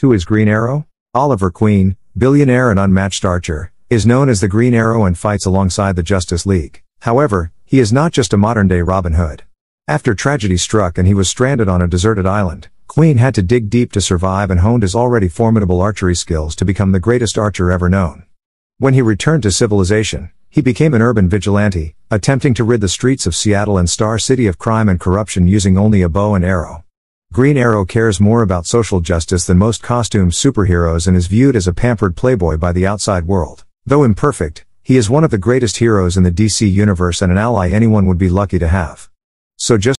Who is Green Arrow? Oliver Queen, billionaire and unmatched archer, is known as the Green Arrow and fights alongside the Justice League. However, he is not just a modern-day Robin Hood. After tragedy struck and he was stranded on a deserted island, Queen had to dig deep to survive and honed his already formidable archery skills to become the greatest archer ever known. When he returned to civilization, he became an urban vigilante, attempting to rid the streets of Seattle and Star City of crime and corruption using only a bow and arrow. Green Arrow cares more about social justice than most costumed superheroes and is viewed as a pampered playboy by the outside world. Though imperfect, he is one of the greatest heroes in the DC universe and an ally anyone would be lucky to have. So just